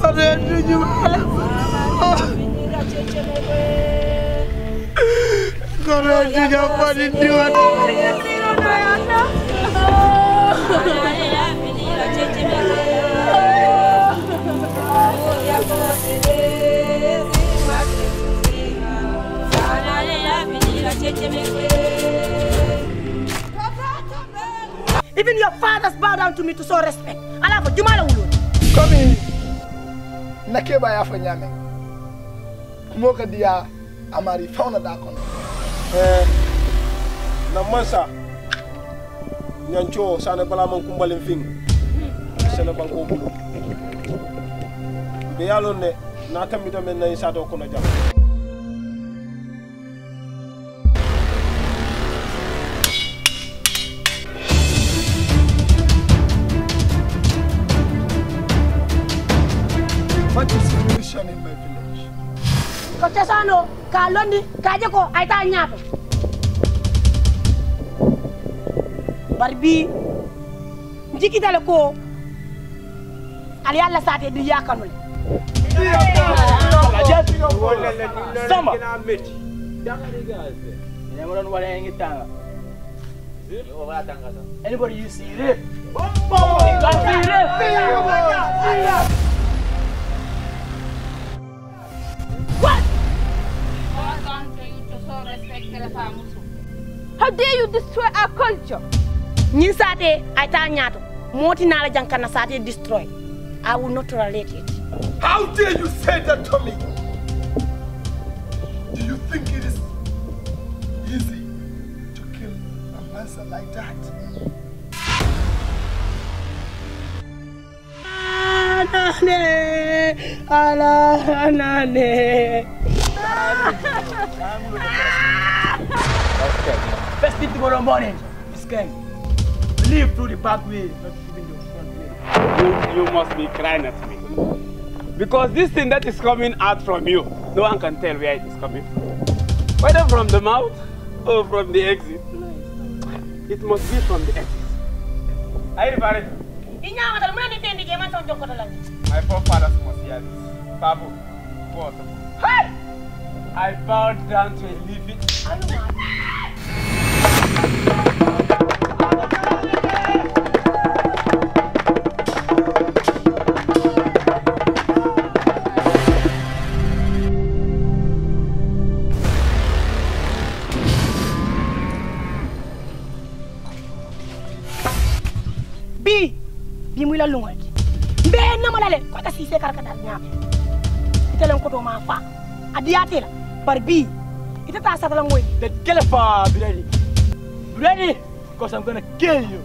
karetu nyumala karetu nyapani ndiwa Cheche me Even your fathers bow down to me to show respect. Alafu jumala ulo. Komi na ke ba ya fanya me. Mo ka dia amari fauna da kono. Eh na mansa nyancho sane bala man kumbalin fin. Sana ban ko bulu. Be yalon ne na kan men na isa do kono jam. What is your mission in my village. Ko cosano ka londi ka je ko ay ta. Barbi jikitale ali alla sate du oh, oh, oh, oh, oh, oh, oh, oh, oh, oh, oh, oh, oh, oh, oh, How dare you destroy our culture? Ñin sate ay ta ñaato. Moti nala jankana sate destroy. I will not tolerate it. how dare you say that to me do you think it is easy to kill a monster like that Anane, ala anane. First thing tomorrow morning, this gang. Leave through the back way, not even the front way. You, you must be crying at me. Because this thing that is coming out from you, no one can tell where it is coming from. Whether from the mouth or from the exit. It must be from the exit. Are you ready? Inyama muna ni tendi ke man ton jokko lan. My forefathers must hear this. Babu, what? Hey! I bowed down to a living. Bi bi muy la lungol. Mbe na malale ko ta sise karkata nyaabe. telen koto ma fa adiyate la par bi ita ta satala ngoy de gele fa biredi biredi cause i'm gonna kill you.